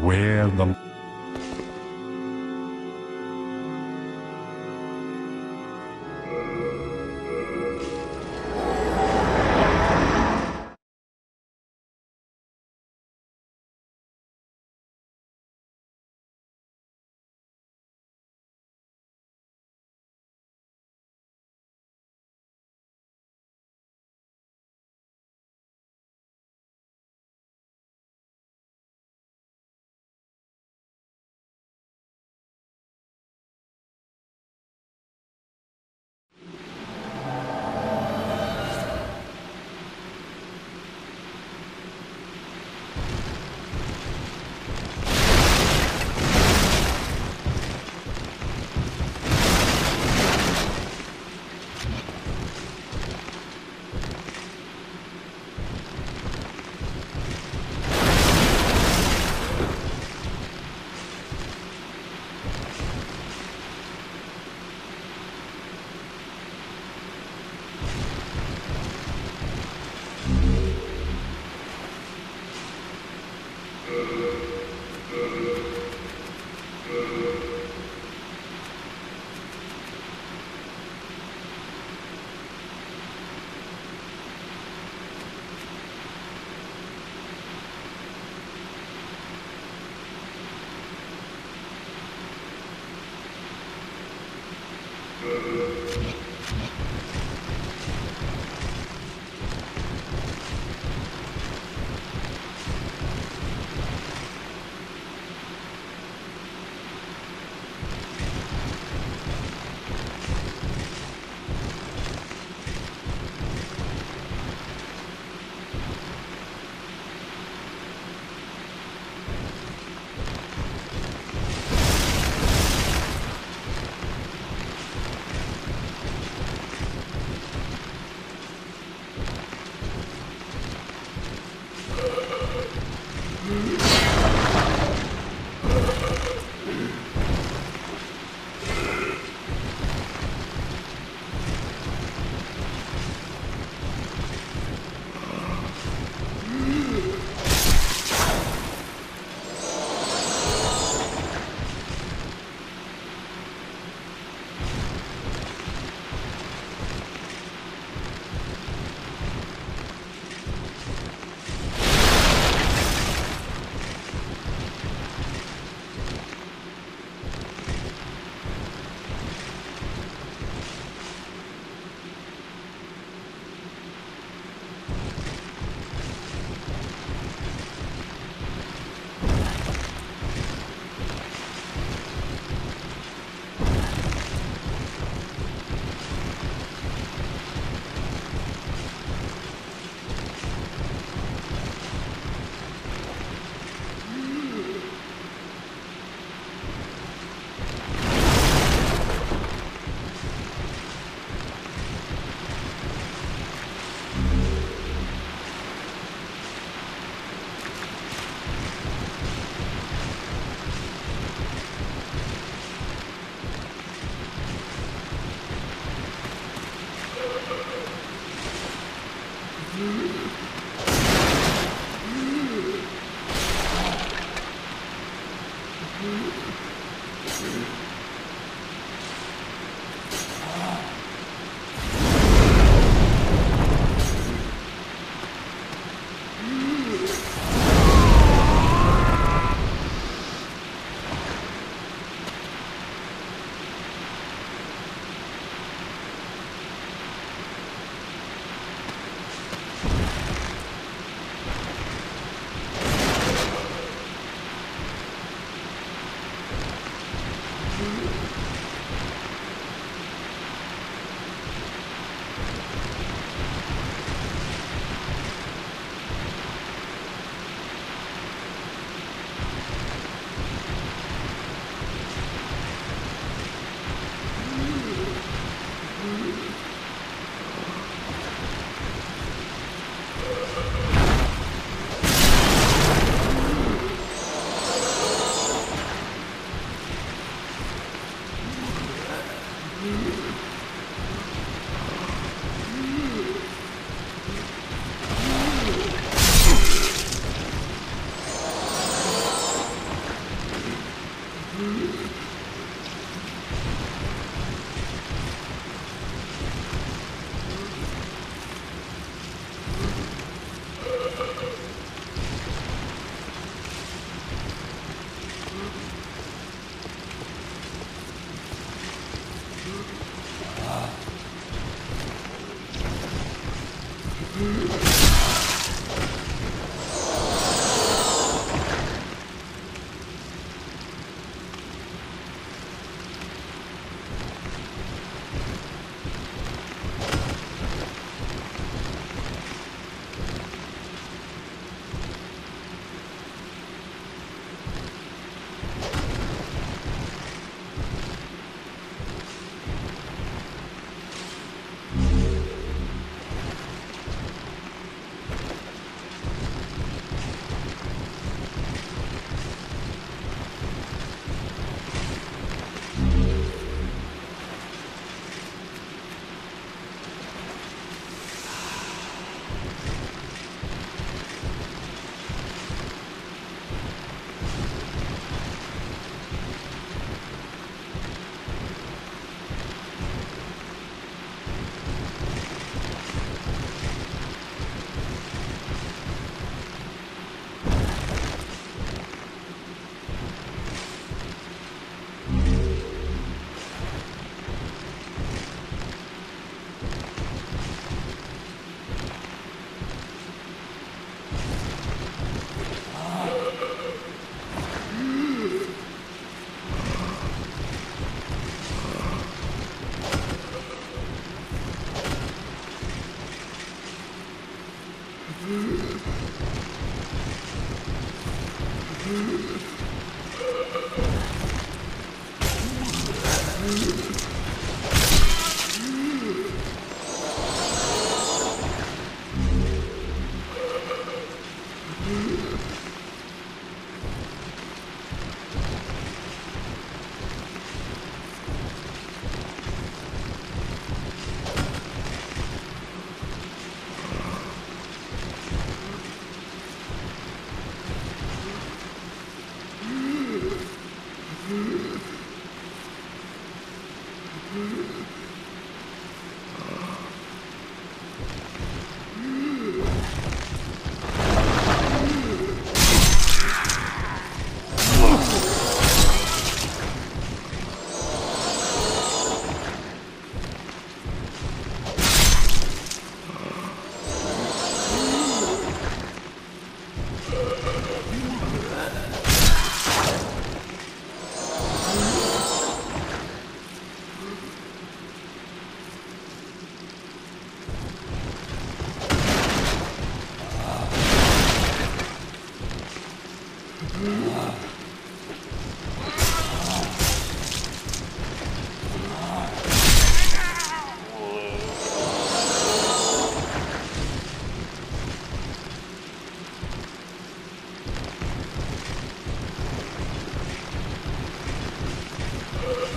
Beware the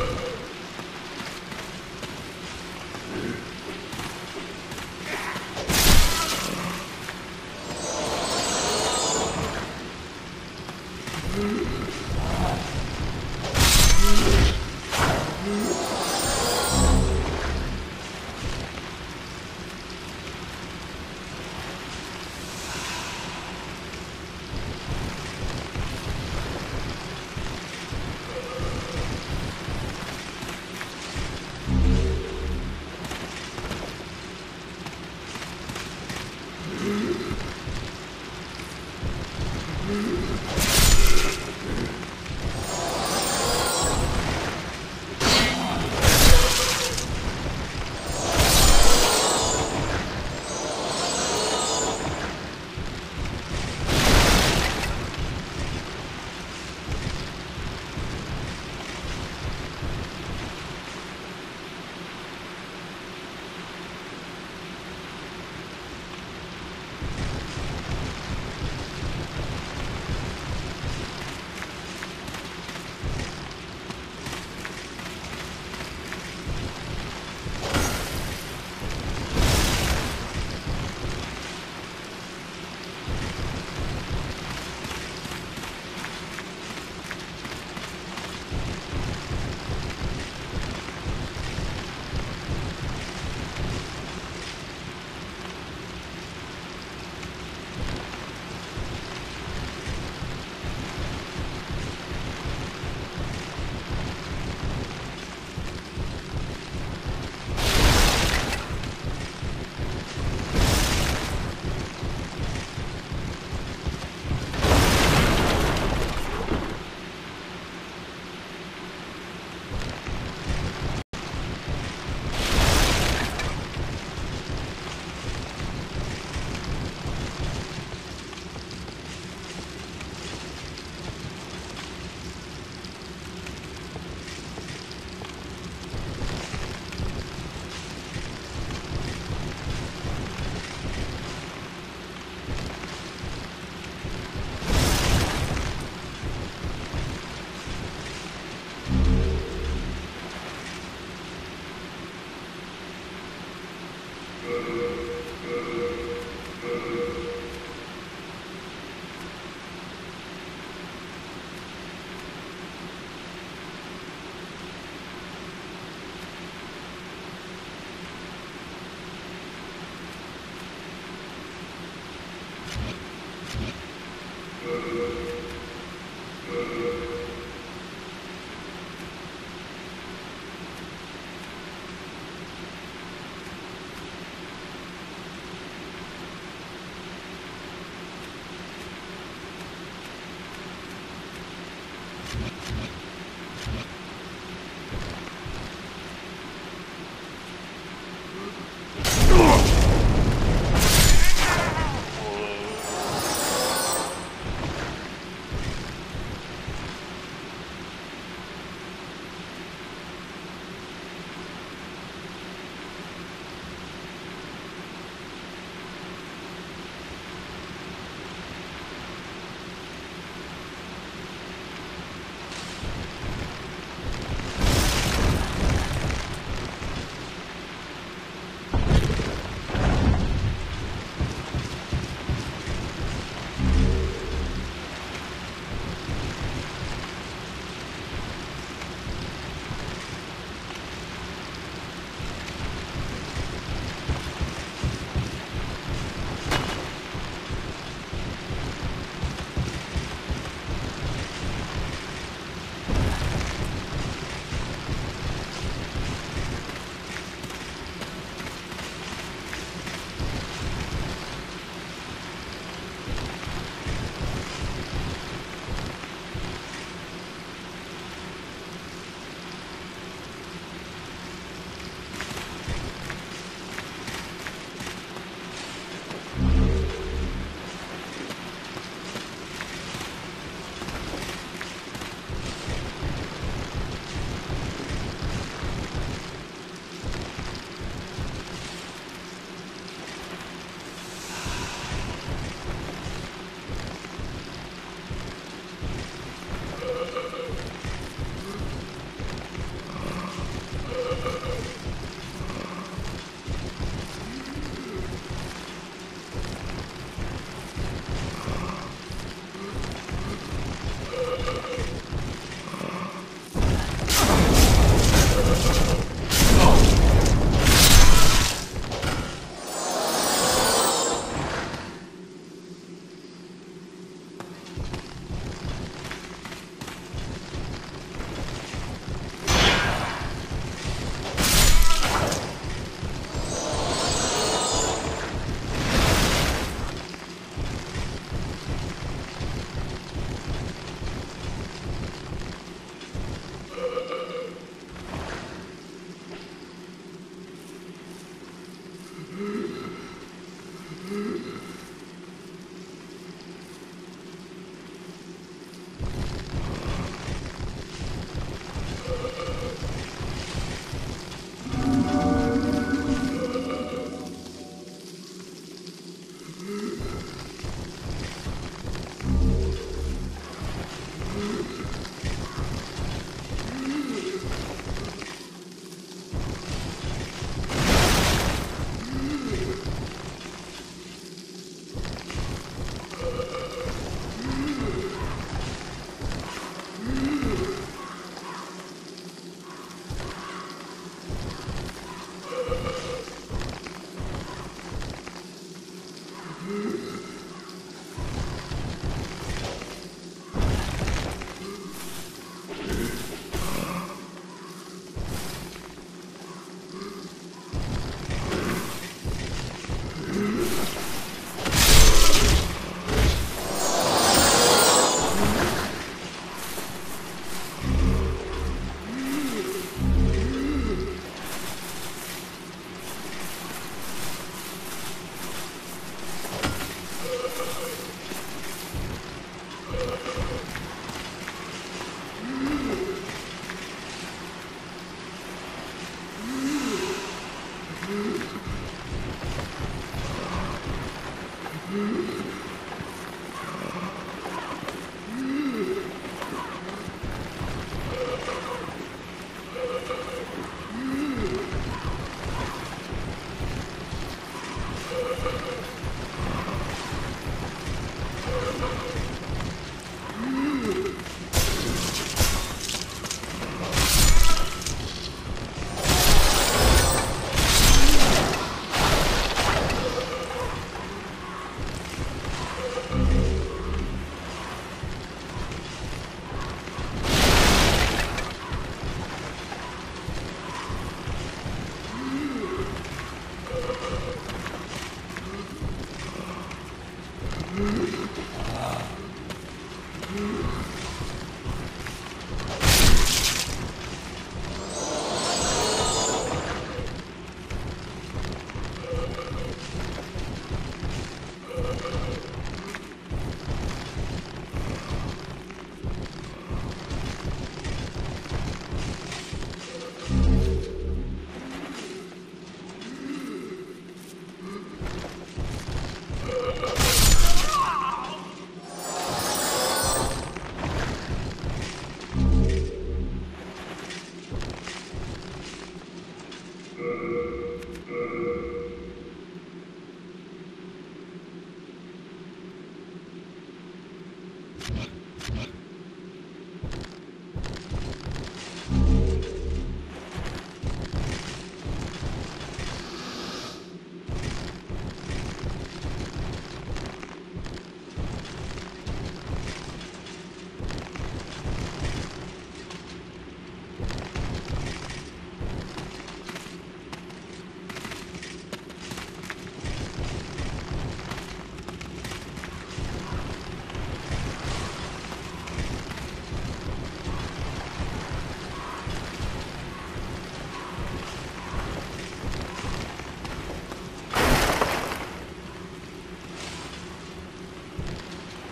Uh -huh.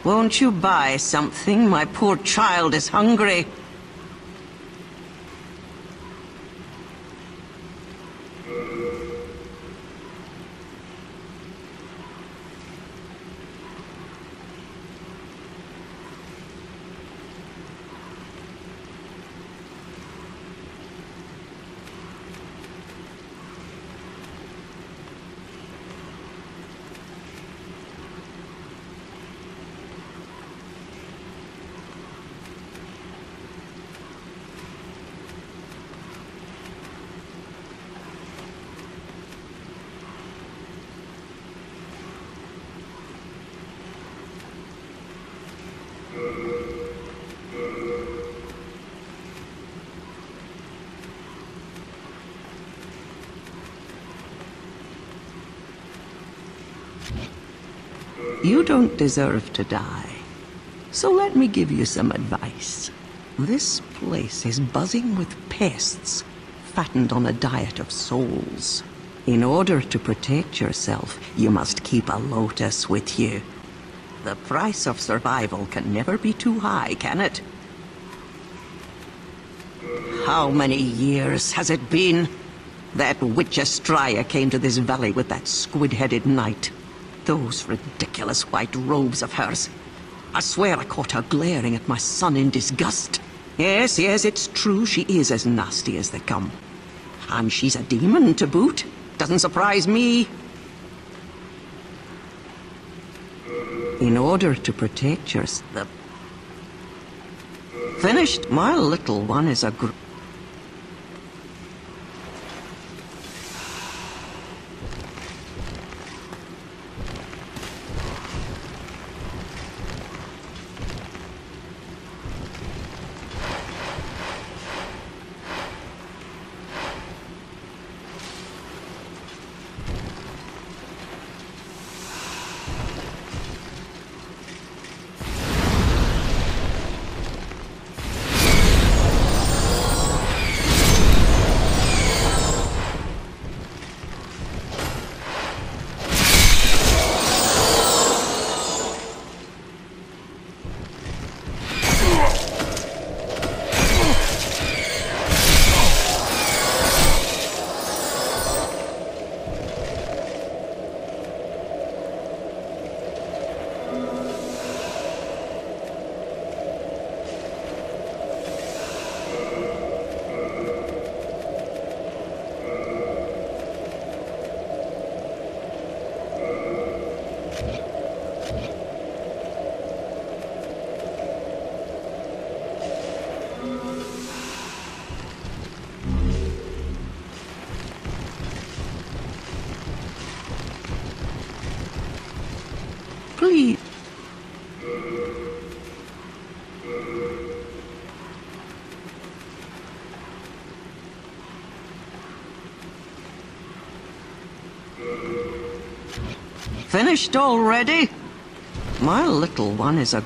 Won't you buy something? My poor child is hungry. You don't deserve to die. So let me give you some advice. This place is buzzing with pests, fattened on a diet of souls. In order to protect yourself, you must keep a lotus with you. The price of survival can never be too high, can it? How many years has it been? That witch Astraea came to this valley with that squid-headed knight. Those ridiculous white robes of hers. I swear I caught her glaring at my son in disgust. Yes, yes, it's true she is as nasty as they come. And she's a demon to boot. Doesn't surprise me. In order to protect yourself... Finished? My little one is a Finished already? My little one is a...